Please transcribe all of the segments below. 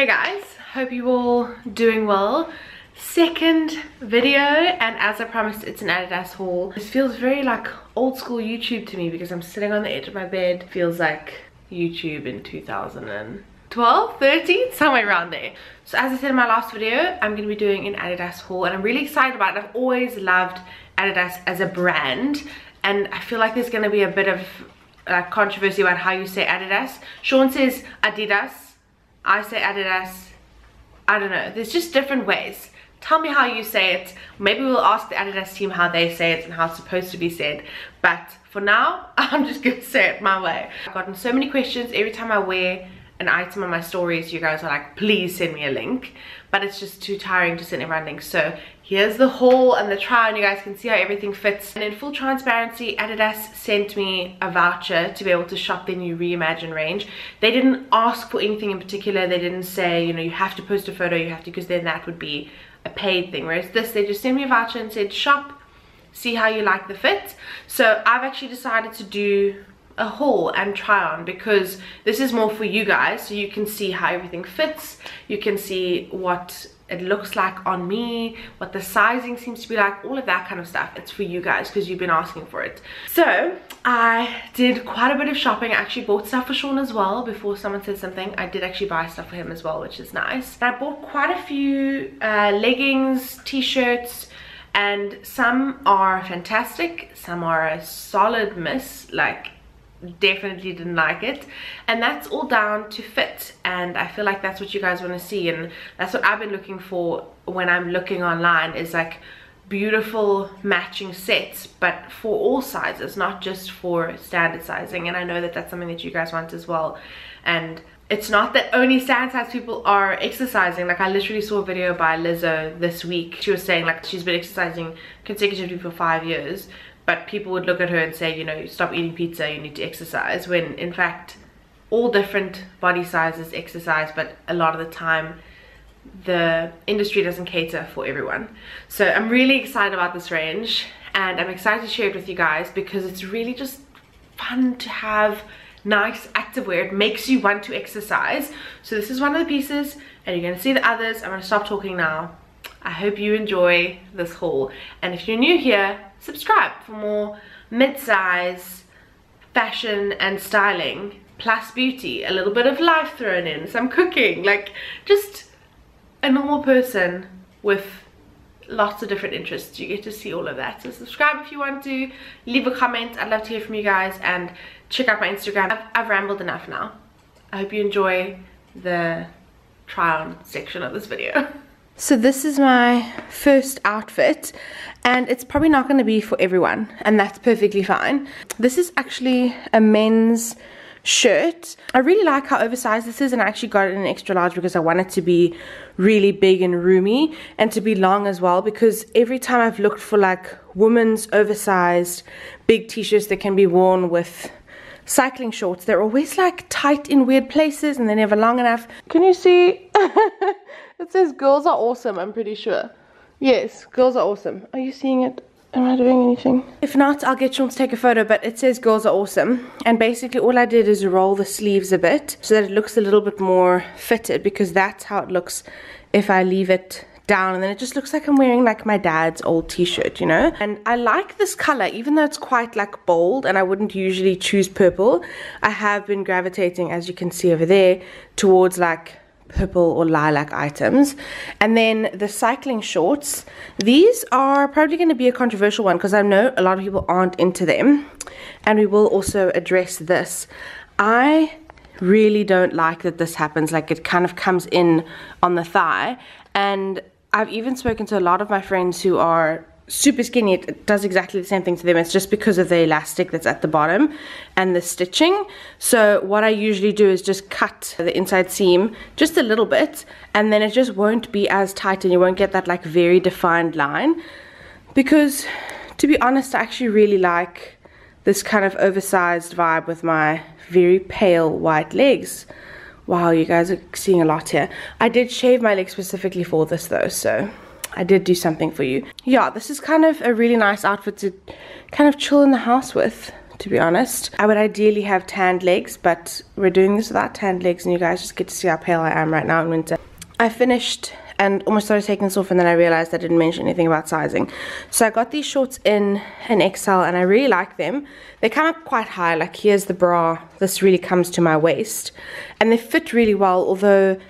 Hey guys, hope you all doing well. Second video and as I promised it's an Adidas haul. This feels very like old school YouTube to me because I'm sitting on the edge of my bed. Feels like YouTube in 2012, 13, somewhere around there. So as I said in my last video, I'm going to be doing an Adidas haul and I'm really excited about it. I've always loved Adidas as a brand and I feel like there's going to be a bit of like controversy about how you say Adidas. Sean says Adidas I say Adidas. I don't know. There's just different ways. Tell me how you say it. Maybe we'll ask the Adidas team how they say it and how it's supposed to be said. But for now, I'm just going to say it my way. I've gotten so many questions every time I wear an item on my stories. You guys are like, please send me a link. But it's just too tiring to send everyone links. So here's the haul and the try and you guys can see how everything fits. And in full transparency adidas sent me a voucher to be able to shop their new reimagine range. They didn't ask for anything in particular. They didn't say you know you have to post a photo you have to because then that would be a paid thing. Whereas this they just sent me a voucher and said shop see how you like the fit. So i've actually decided to do a haul and try on because this is more for you guys so you can see how everything fits you can see what it looks like on me, what the sizing seems to be like, all of that kind of stuff. It's for you guys because you've been asking for it. So I did quite a bit of shopping. I actually bought stuff for Sean as well before someone said something. I did actually buy stuff for him as well, which is nice. And I bought quite a few uh, leggings, t-shirts, and some are fantastic. Some are a solid miss, like definitely didn't like it. And that's all down to fit. And I feel like that's what you guys want to see. And that's what I've been looking for when I'm looking online is like beautiful matching sets but for all sizes not just for standard sizing. And I know that that's something that you guys want as well. And it's not that only standard size people are exercising. Like I literally saw a video by Lizzo this week. She was saying like she's been exercising consecutively for five years but people would look at her and say you know stop eating pizza you need to exercise when in fact all different body sizes exercise but a lot of the time the industry doesn't cater for everyone. So i'm really excited about this range and i'm excited to share it with you guys because it's really just fun to have nice activewear. It makes you want to exercise. So this is one of the pieces and you're going to see the others. I'm going to stop talking now i hope you enjoy this haul. And if you're new here subscribe for more mid-size fashion and styling plus beauty a little bit of life thrown in some cooking like just a normal person with lots of different interests. You get to see all of that. So subscribe if you want to leave a comment. I'd love to hear from you guys and check out my instagram. I've, I've rambled enough now. I hope you enjoy the try on section of this video So this is my first outfit and it's probably not going to be for everyone and that's perfectly fine. This is actually a men's shirt. I really like how oversized this is and I actually got it in extra large because I want it to be really big and roomy and to be long as well because every time I've looked for like women's oversized big t-shirts that can be worn with cycling shorts they're always like tight in weird places and they're never long enough. Can you see? It says girls are awesome, I'm pretty sure. Yes, girls are awesome. Are you seeing it? Am I doing anything? If not, I'll get Sean to take a photo, but it says girls are awesome. And basically all I did is roll the sleeves a bit so that it looks a little bit more fitted because that's how it looks if I leave it down and then it just looks like I'm wearing like my dad's old t-shirt, you know? And I like this color, even though it's quite like bold and I wouldn't usually choose purple. I have been gravitating, as you can see over there, towards like purple or lilac items. And then the cycling shorts, these are probably going to be a controversial one because I know a lot of people aren't into them. And we will also address this. I really don't like that this happens, like it kind of comes in on the thigh. And I've even spoken to a lot of my friends who are super skinny. It does exactly the same thing to them. It's just because of the elastic that's at the bottom and the stitching. So what I usually do is just cut the inside seam just a little bit and then it just won't be as tight and you won't get that like very defined line. Because to be honest I actually really like this kind of oversized vibe with my very pale white legs wow you guys are seeing a lot here I did shave my legs specifically for this though so I did do something for you. Yeah, this is kind of a really nice outfit to kind of chill in the house with. to be honest. I would ideally have tanned legs, but we're doing this without tanned legs and you guys just get to see how pale I am right now in winter. I finished and almost started taking this off and then I realized I didn't mention anything about sizing. So I got these shorts in an XL and I really like them. They come up quite high, like here's the bra, this really comes to my waist. And they fit really well, although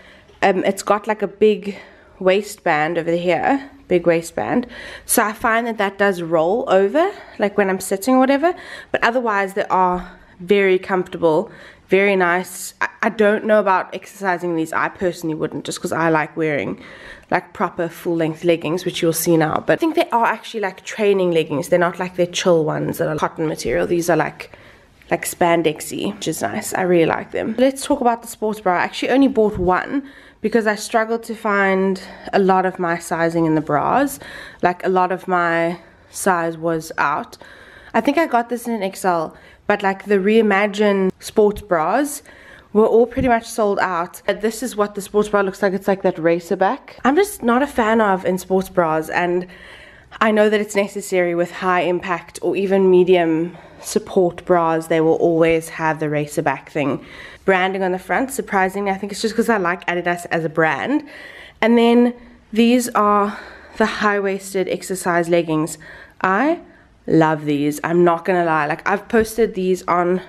um, it's got like a big waistband over here, big waistband. So I find that that does roll over, like when I'm sitting or whatever. But otherwise they are very comfortable very nice. I, don't know about exercising these. I personally wouldn't just because I like wearing like proper full length leggings, which you'll see now. But I think they are actually like training leggings. They're not like their chill ones that are cotton material. These are like like spandexy, which is nice. I really like them. Let's talk about the sports bra. I actually only bought one because I struggled to find a lot of my sizing in the bras. Like a lot of my size was out. I think I got this in an XL but like the Reimagine sports bras were all pretty much sold out. This is what the sports bra looks like. It's like that racer back. I'm just not a fan of in sports bras and I know that it's necessary with high impact or even medium support bras. They will always have the racer back thing. Branding on the front, surprisingly, I think it's just because I like Adidas as a brand. And then these are the high-waisted exercise leggings. I love these. I'm not gonna lie like i've posted these on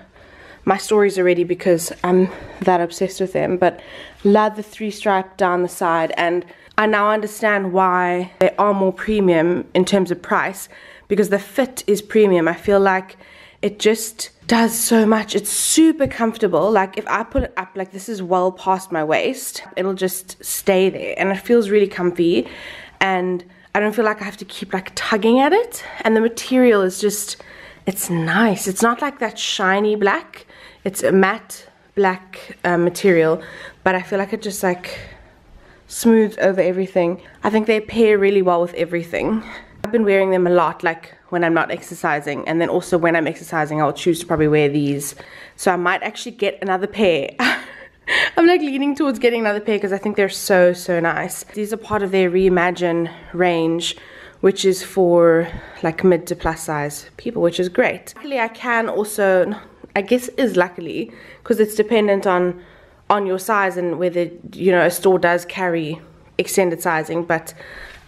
my stories already because i'm that obsessed with them but love the three stripe down the side and i now understand why they are more premium in terms of price because the fit is premium. I feel like it just does so much. It's super comfortable. Like if i put it up like this is well past my waist it'll just stay there and it feels really comfy. And I don't feel like I have to keep like tugging at it. And the material is just, it's nice. It's not like that shiny black. It's a matte black uh, material, but I feel like it just like smooths over everything. I think they pair really well with everything. I've been wearing them a lot, like when I'm not exercising, and then also when I'm exercising, I'll choose to probably wear these. So I might actually get another pair. I'm like leaning towards getting another pair because I think they're so, so nice. These are part of their Reimagine range, which is for like mid to plus size people, which is great. Luckily, I can also, I guess is luckily, because it's dependent on on your size and whether, you know, a store does carry extended sizing, but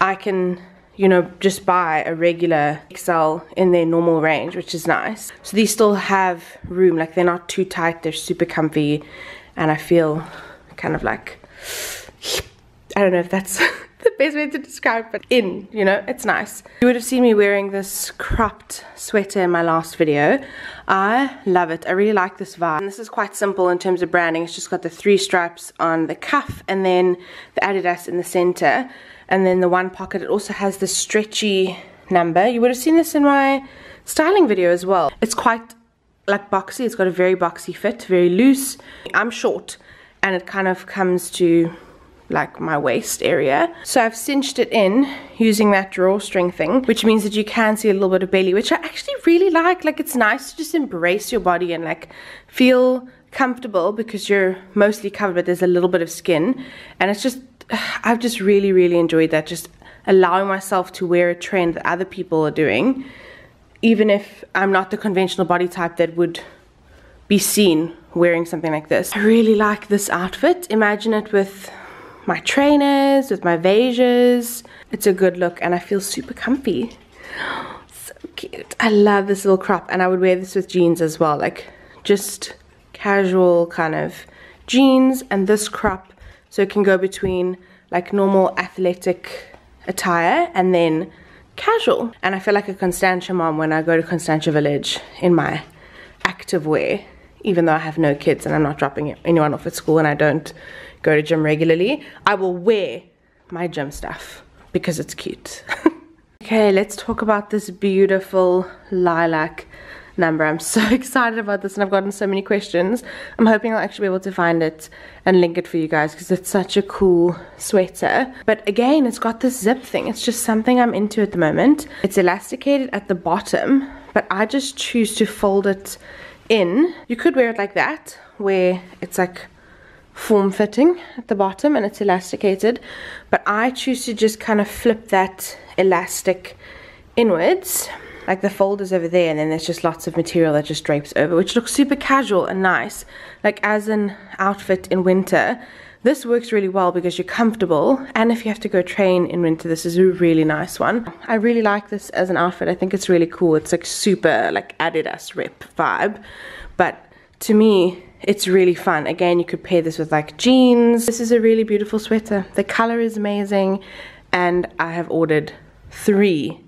I can you know, just buy a regular XL in their normal range, which is nice. So these still have room, like they're not too tight, they're super comfy, and I feel kind of like I don't know if that's the best way to describe it in you know it's nice. You would have seen me wearing this cropped sweater in my last video. I love it. I really like this vibe. And this is quite simple in terms of branding. It's just got the three stripes on the cuff and then the Adidas in the center and then the one pocket. It also has the stretchy number. You would have seen this in my styling video as well. It's quite like boxy. It's got a very boxy fit, very loose. I'm short and it kind of comes to like my waist area. So I've cinched it in using that drawstring thing, which means that you can see a little bit of belly, which I actually really like. Like it's nice to just embrace your body and like feel comfortable because you're mostly covered, but there's a little bit of skin. And it's just, I've just really, really enjoyed that. Just allowing myself to wear a trend that other people are doing even if I'm not the conventional body type that would be seen wearing something like this. I really like this outfit. Imagine it with my trainers, with my Vejas. It's a good look and I feel super comfy. So cute. I love this little crop and I would wear this with jeans as well. Like just casual kind of jeans and this crop so it can go between like normal athletic attire and then casual. And I feel like a Constantia mom when I go to Constantia Village in my active wear, even though I have no kids and I'm not dropping anyone off at school and I don't go to gym regularly, I will wear my gym stuff because it's cute. okay, let's talk about this beautiful lilac number. I'm so excited about this and I've gotten so many questions. I'm hoping I'll actually be able to find it and link it for you guys because it's such a cool sweater. But again, it's got this zip thing. It's just something I'm into at the moment. It's elasticated at the bottom, but I just choose to fold it in. You could wear it like that, where it's like form fitting at the bottom and it's elasticated but I choose to just kind of flip that elastic inwards like the folders over there and then there's just lots of material that just drapes over which looks super casual and nice. Like as an outfit in winter this works really well because you're comfortable and if you have to go train in winter this is a really nice one. I really like this as an outfit. I think it's really cool. It's like super like Adidas rip vibe. But to me it's really fun. Again you could pair this with like jeans. This is a really beautiful sweater. The color is amazing and I have ordered three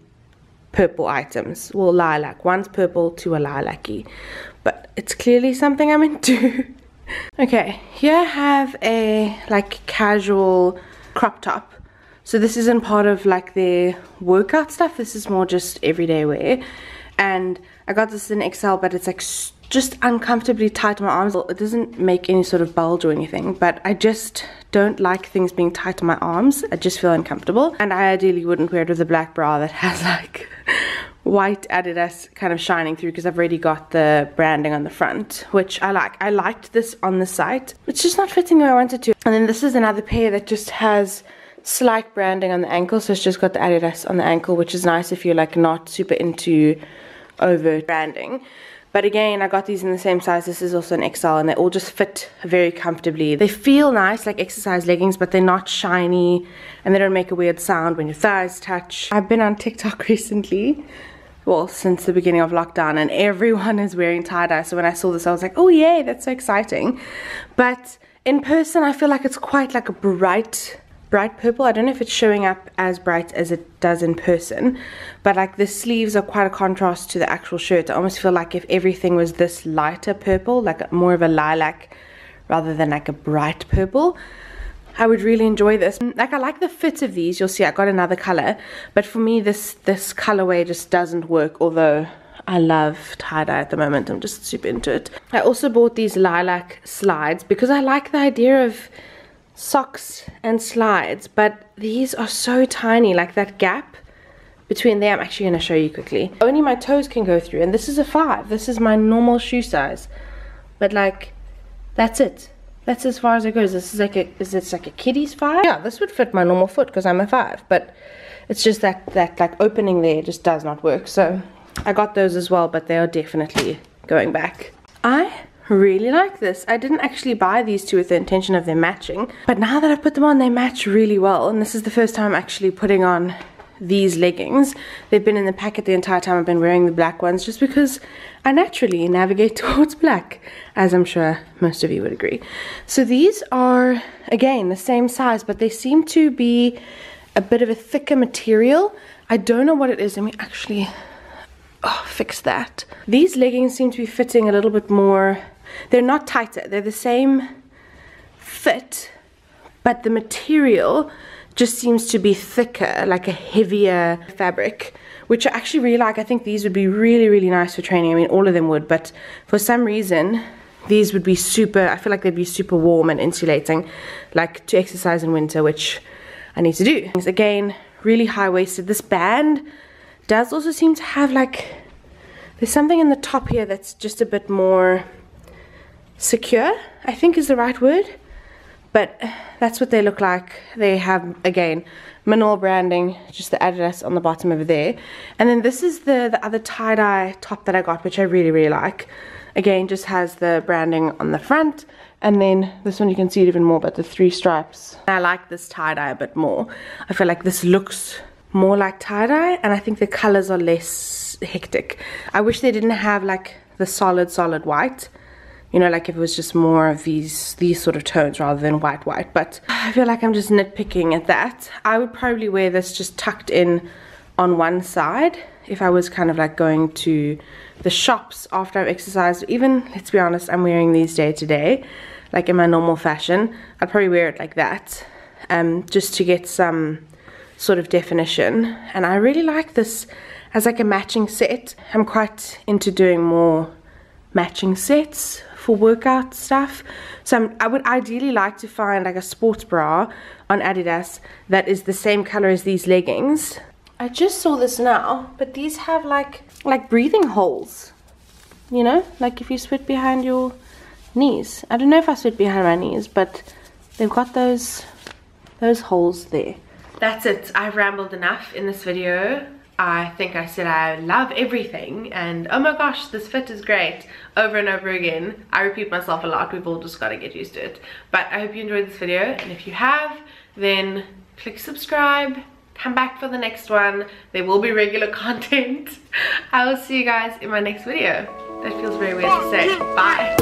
purple items. Well, lilac. One's purple, two are lilac-y. But it's clearly something I'm into. okay, here I have a like casual crop top. So this isn't part of like the workout stuff. This is more just everyday wear. And I got this in XL, but it's like just uncomfortably tight on my arms. It doesn't make any sort of bulge or anything, but I just don't like things being tight on my arms. I just feel uncomfortable. And I ideally wouldn't wear it with a black bra that has like white Adidas kind of shining through because I've already got the branding on the front, which I like. I liked this on the site. It's just not fitting where I wanted to. And then this is another pair that just has slight branding on the ankle. So it's just got the Adidas on the ankle, which is nice if you're like not super into overt branding. But again, I got these in the same size. This is also an XL and they all just fit very comfortably. They feel nice like exercise leggings, but they're not shiny and they don't make a weird sound when your thighs touch. I've been on TikTok recently well, since the beginning of lockdown, and everyone is wearing tie-dye. So when I saw this, I was like, oh, yay, that's so exciting. But in person, I feel like it's quite like a bright bright purple. I don't know if it's showing up as bright as it does in person, but like the sleeves are quite a contrast to the actual shirt. I almost feel like if everything was this lighter purple, like more of a lilac rather than like a bright purple, I would really enjoy this. Like I like the fit of these. You'll see I got another color, but for me this this colorway just doesn't work. Although I love tie-dye at the moment. I'm just super into it. I also bought these lilac slides because I like the idea of socks and slides, but these are so tiny, like that gap between there, I'm actually going to show you quickly. Only my toes can go through, and this is a 5. This is my normal shoe size. But like, that's it. That's as far as it goes. This is like a, is this like a kiddie's 5? Yeah, this would fit my normal foot because I'm a 5, but it's just that, that like opening there just does not work. So I got those as well, but they are definitely going back. I really like this. I didn't actually buy these two with the intention of them matching, but now that I've put them on, they match really well. And this is the first time I'm actually putting on these leggings. They've been in the packet the entire time I've been wearing the black ones just because I naturally navigate towards black, as I'm sure most of you would agree. So these are, again, the same size, but they seem to be a bit of a thicker material. I don't know what it is. Let me actually oh, fix that. These leggings seem to be fitting a little bit more they're not tighter, they're the same fit, but the material just seems to be thicker, like a heavier fabric, which I actually really like. I think these would be really, really nice for training. I mean, all of them would, but for some reason, these would be super, I feel like they'd be super warm and insulating, like to exercise in winter, which I need to do. Again, really high-waisted. This band does also seem to have like, there's something in the top here that's just a bit more secure, I think is the right word. But that's what they look like. They have, again, minimal branding, just the Adidas on the bottom over there. And then this is the, the other tie-dye top that I got, which I really, really like. Again, just has the branding on the front. And then this one you can see it even more, but the three stripes. I like this tie-dye a bit more. I feel like this looks more like tie-dye, and I think the colors are less hectic. I wish they didn't have like the solid, solid white you know like if it was just more of these these sort of tones rather than white white. But I feel like I'm just nitpicking at that. I would probably wear this just tucked in on one side if I was kind of like going to the shops after I've exercised. Even let's be honest I'm wearing these day to day like in my normal fashion. I'd probably wear it like that um, just to get some sort of definition. And I really like this as like a matching set. I'm quite into doing more matching sets for workout stuff. So I'm, i would ideally like to find like a sports bra on Adidas that is the same color as these leggings. I just saw this now, but these have like like breathing holes. You know, like if you sweat behind your knees. I don't know if I sweat behind my knees, but they've got those those holes there. That's it. I've rambled enough in this video. I think I said I love everything and oh my gosh this fit is great over and over again. I repeat myself a lot we've all just got to get used to it. But I hope you enjoyed this video and if you have then click subscribe come back for the next one. There will be regular content. I will see you guys in my next video. That feels very weird to say. Bye